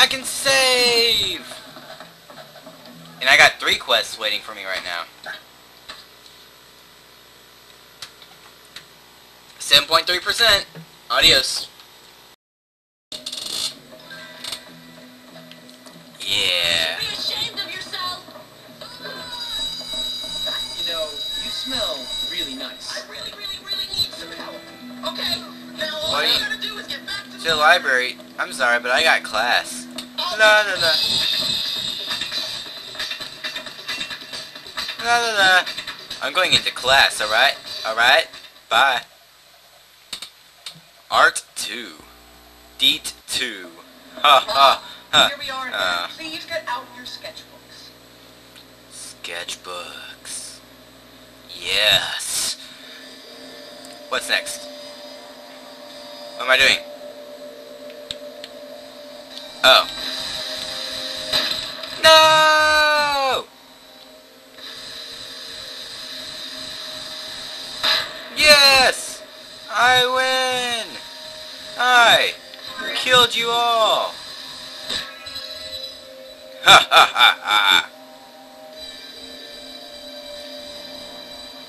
I can save! And I got three quests waiting for me right now. 7.3%. Adios. Yeah. Be ashamed of yourself. You know, you smell really nice. I really, really, really need some help. Okay, now all What do I you- gotta do is get back to To the library. I'm sorry, but I got class. No, no, no. No, no, no. I'm going into class, alright? Alright? Bye. Art 2. Deet 2. Ha ha ha. Here we are. Uh. Please get out your sketchbooks. Sketchbooks. Yes. What's next? What am I doing? Oh. No! Yes! I win! I killed you all! Ha ha ha ha!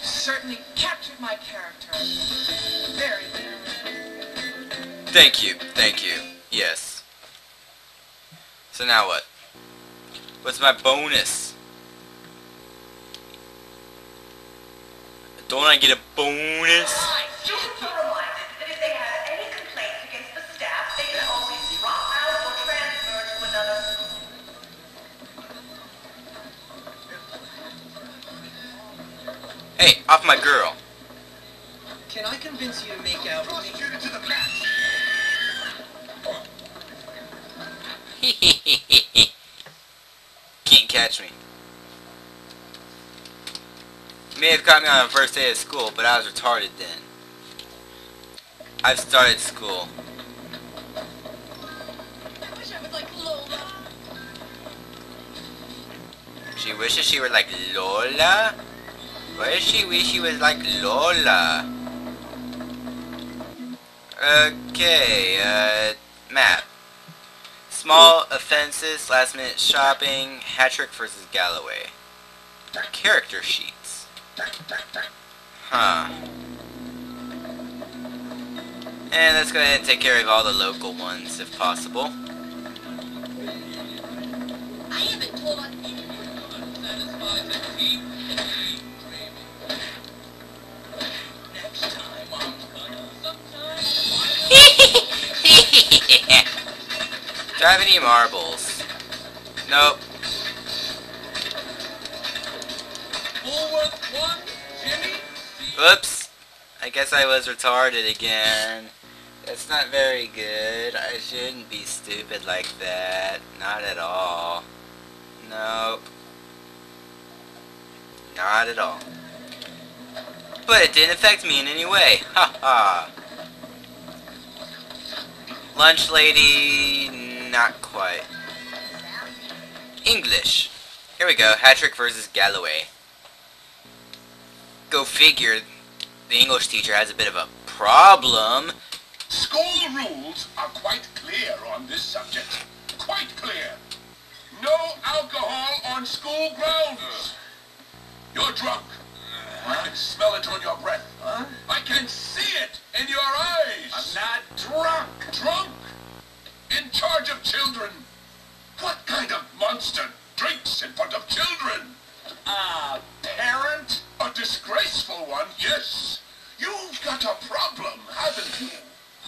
Certainly captured my character. Very, very. Thank you, thank you. Yes. So now what? What's my bonus? Don't I get a bonus? Hey, off my girl. Can I convince you to make out with me? to the match. Can't catch me. You may have caught me on the first day of school, but I was retarded then. I've started school. I wish I was like Lola. She wishes she were like Lola? Why does she wish she was like Lola? Okay, uh, map. Small offenses, last minute shopping, Hattrick versus Galloway. Character sheets. Huh. And let's go ahead and take care of all the local ones if possible. Do I have any marbles? Nope. Whoops. I guess I was retarded again. That's not very good. I shouldn't be stupid like that. Not at all. Nope. Not at all. But it didn't affect me in any way. Ha ha. Lunch lady, not quite. English. Here we go. Hattrick versus Galloway. Go figure. The English teacher has a bit of a problem. School rules are quite clear on this subject. Quite clear. No alcohol on school grounds. You're drunk. I can smell it on your breath. I can see it in your eyes. I'm not drunk. Drunk? In charge of children. What kind of monster drinks in front of children? A parent? A disgraceful one, yes. You've got a problem, haven't you?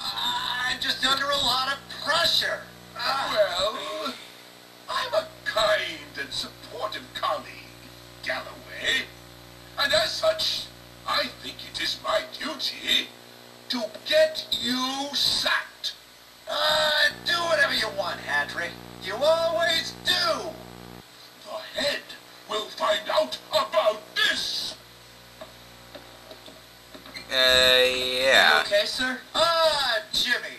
I'm just under a lot of pressure. well, I'm a kind and supportive colleague, Galloway. And as such, I think it is my duty to get you sacked. Uh, do whatever you want, Hattrick. You always do. The head will find out about this. Uh, yeah. Okay, sir? Ah, Jimmy.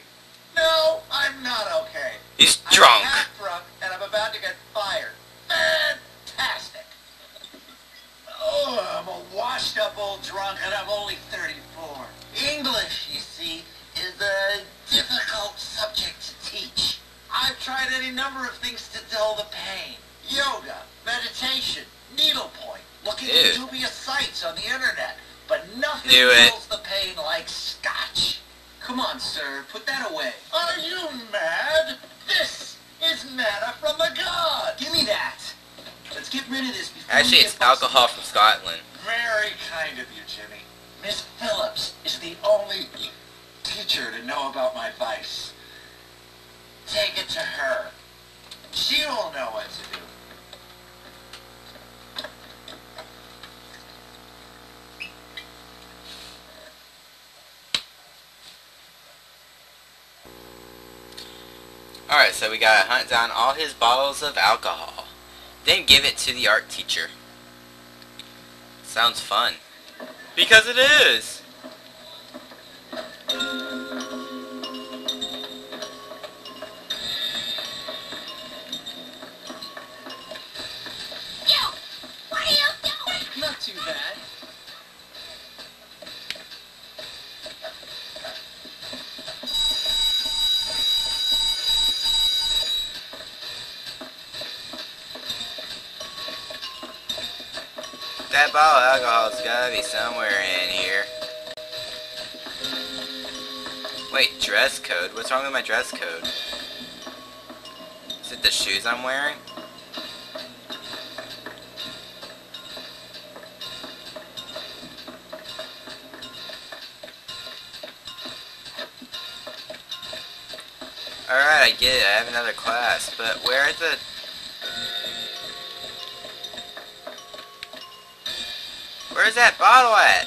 No, I'm not okay. He's I'm drunk. half drunk needlepoint, looking Dude. dubious sites on the internet. But nothing Do it. the pain like scotch. Come on, sir, put that away. Are you mad? This is manna from the god. Give me that. Let's get rid of this before Actually, we it's get busted. alcohol from Scotland. Very kind of you, Jimmy. Miss Phillips is the only teacher to know about my vice. Take it to her. She'll know what to do. Alright, so we gotta hunt down all his bottles of alcohol. Then give it to the art teacher. Sounds fun. Because it is! You! What are you doing? Not too bad. That bottle of alcohol's gotta be somewhere in here. Wait, dress code? What's wrong with my dress code? Is it the shoes I'm wearing? Alright, I get it. I have another class, but where are the... Where's that bottle at?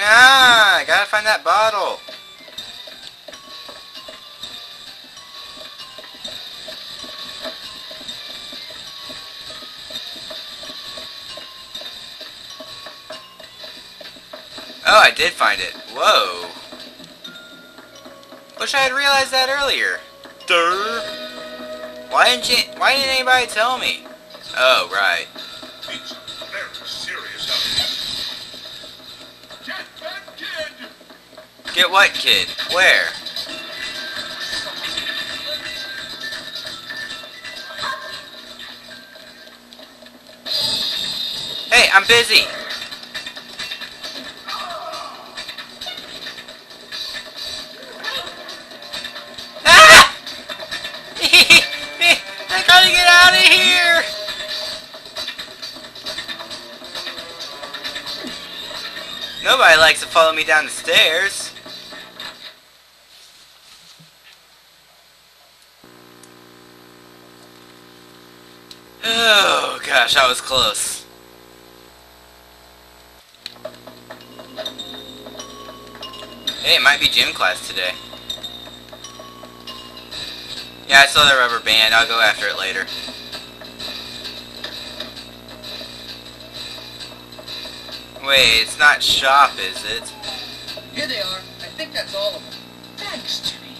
Nah, I gotta find that bottle. I did find it. Whoa. Wish I had realized that earlier. Durr. Why didn't you, why didn't anybody tell me? Oh, right. It's very serious out here. Get that kid! Get what, kid? Where? Hey, I'm busy. Nobody likes to follow me down the stairs. Oh gosh, I was close. Hey, it might be gym class today. Yeah, I saw the rubber band. I'll go after it later. Wait, it's not shop, is it? Here they are. I think that's all of them. Thanks, Jimmy.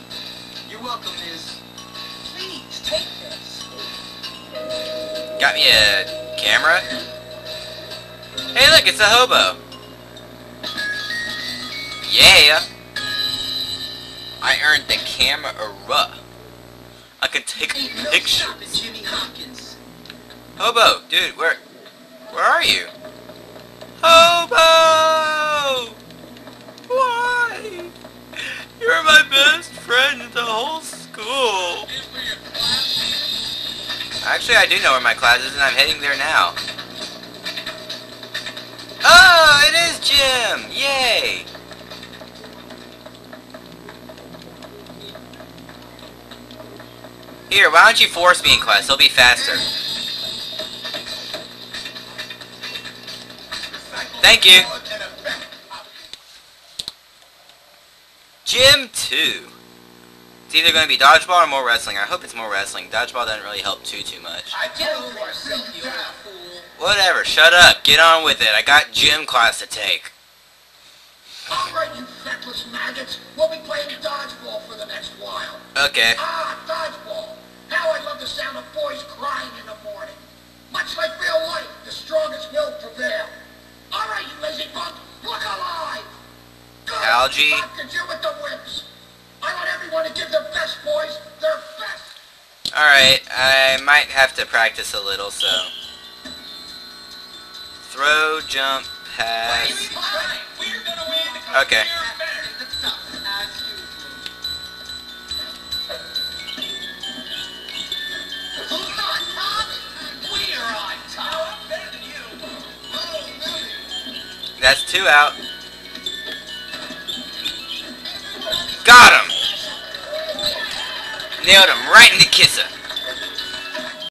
You're welcome, Miss. Please take this. Got me a camera? Hey look, it's a hobo. Yeah. I earned the camera. A ruh. I can take Ain't no pictures. stopping Jimmy Hopkins. Hobo, dude, where where are you? Actually, I do know where my class is, and I'm heading there now. Oh, it is gym! Yay! Here, why don't you force me in class? It'll be faster. Thank you. Gym 2. It's either going to be dodgeball or more wrestling. I hope it's more wrestling. Dodgeball doesn't really help too, too much. I told over you yourself, sit you down. old fool. Whatever, shut up. Get on with it. I got gym class to take. All right, you feckless maggots. We'll be playing dodgeball for the next while. Okay. Ah, dodgeball. How I love the sound of boys crying in the morning. Much like real life, the strongest will prevail. All right, you lazy bug, look alive. Good. Algae. You with the whips. I want everyone to give their best, boys, their best. Alright, I might have to practice a little, so... Throw, jump, pass... Okay. That's two out. Got him! Nailed him right in the kisser.